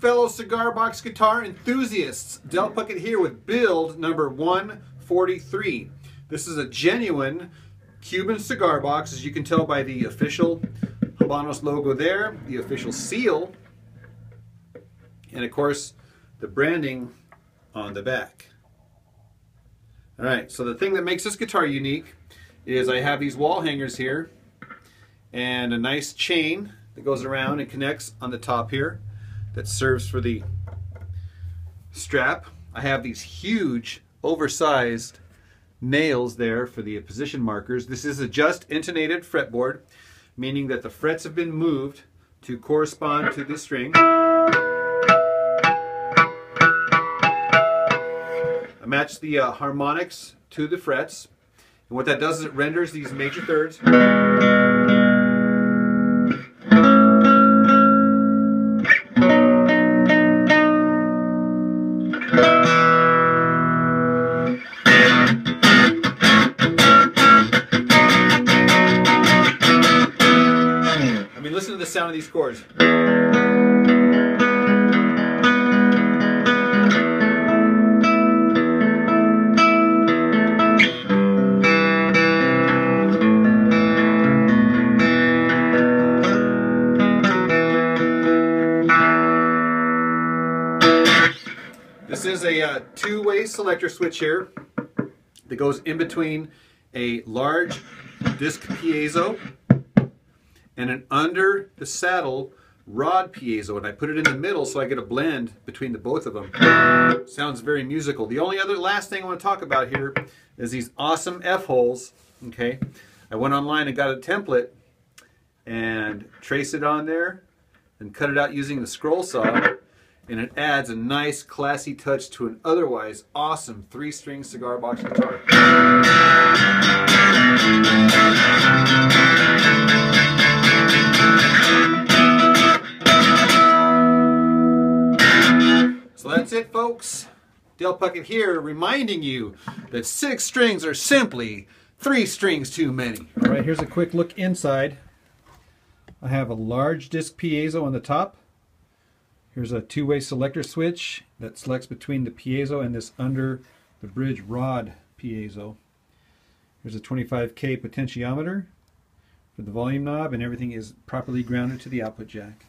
cigar box guitar enthusiasts. Dale Puckett here with build number 143. This is a genuine Cuban cigar box, as you can tell by the official Habanos logo there, the official seal, and of course the branding on the back. All right, so the thing that makes this guitar unique is I have these wall hangers here and a nice chain that goes around and connects on the top here that serves for the strap. I have these huge oversized nails there for the position markers. This is a just intonated fretboard, meaning that the frets have been moved to correspond to the string. I match the uh, harmonics to the frets. And what that does is it renders these major thirds. Sound of these chords. This is a uh, two-way selector switch here that goes in between a large disc piezo and an under the saddle rod piezo and I put it in the middle so I get a blend between the both of them. Sounds very musical. The only other last thing I want to talk about here is these awesome F-holes. Okay, I went online and got a template and trace it on there and cut it out using the scroll saw and it adds a nice classy touch to an otherwise awesome three-string cigar box guitar. So that's it folks. Dale Puckett here reminding you that six strings are simply three strings too many. All right, here's a quick look inside. I have a large disc piezo on the top. Here's a two-way selector switch that selects between the piezo and this under the bridge rod piezo. Here's a 25K potentiometer for the volume knob and everything is properly grounded to the output jack.